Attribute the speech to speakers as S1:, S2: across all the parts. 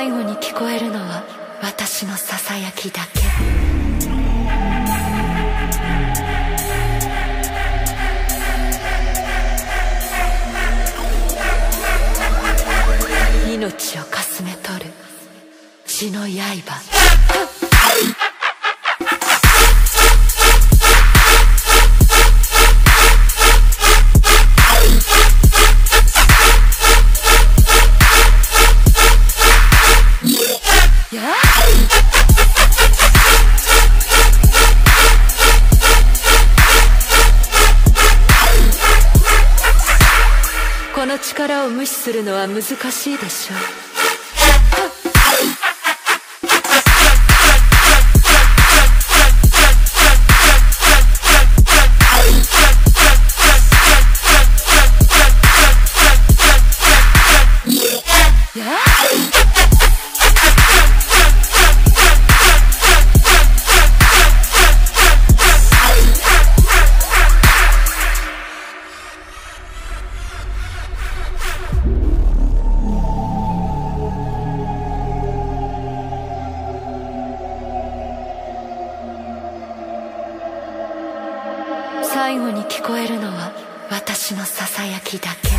S1: 最後に聞こえるのは私のささやきだけ。命をかすめ取る血の刃。力を無視するのは難しいでしょう。最後に聞こえるのは私のささやきだけ。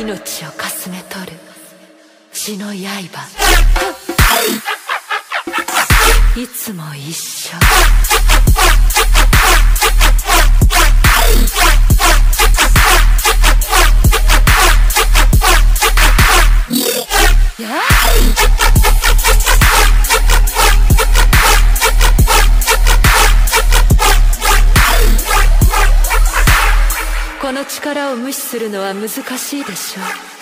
S1: 命をかすめ取る血の刃。いつも一緒。力を無視するのは難しいでしょう。